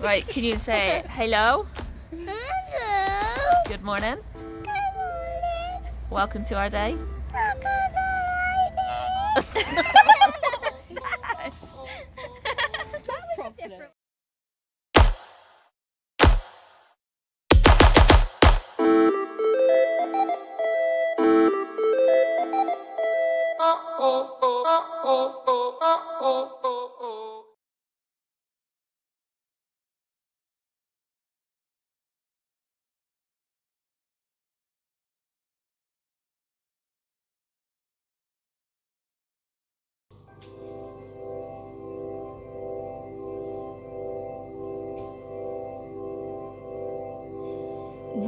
Right, can you say hello? Hello. Good morning. Good morning. Welcome to our day.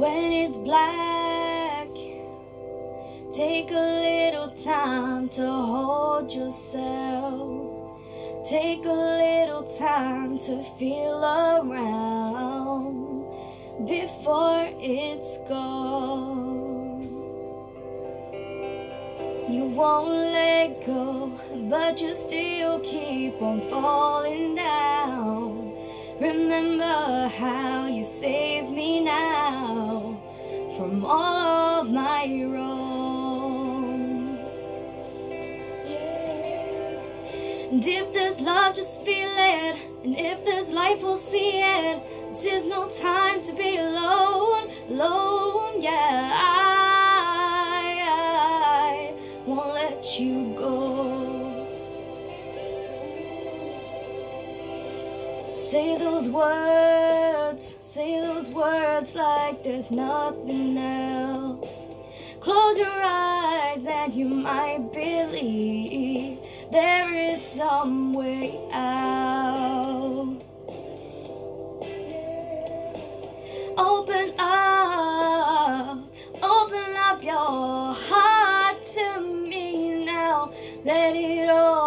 When it's black, take a little time to hold yourself. Take a little time to feel around before it's gone. You won't let go, but you still keep on falling down. Remember how you saved me now from all of my wrong. And if there's love, just feel it. And if there's life, we'll see it. This is no time to be alone, alone. Yeah, I, I won't let you go. Say those words, say those words like there's nothing else. Close your eyes and you might believe there is some way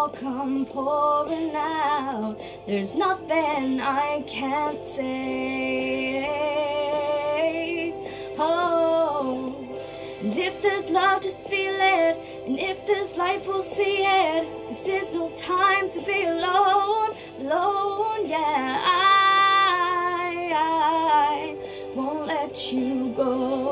come pouring out. There's nothing I can't say. Oh, and if there's love, just feel it. And if there's life, we'll see it. This is no time to be alone, alone. Yeah, I, I won't let you go.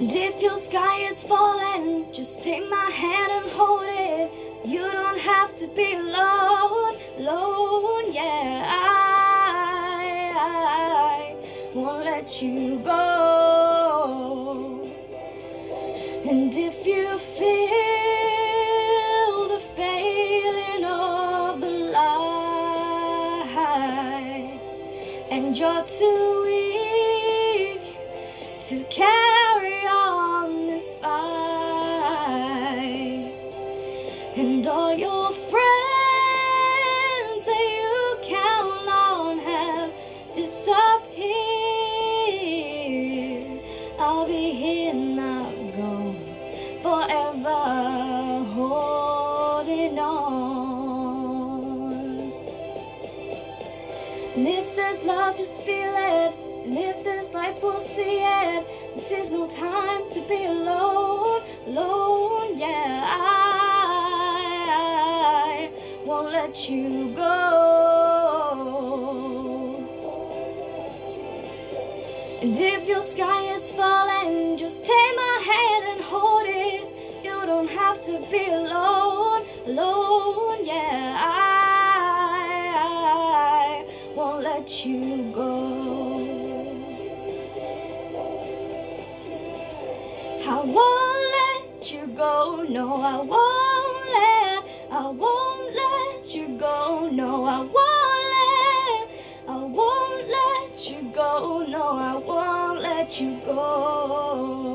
If your sky is falling, just take my hand and hold it. You don't have to be alone, alone, yeah. I, I won't let you go. And if there's life, we'll see it. This is no time to be alone, alone, yeah. I, I won't let you go. And if your sky is falling, just take my hand and hold it. You don't have to be alone, won't let you go, no, I won't let, I won't let you go, no, I won't let, I won't let you go, no, I won't let you go.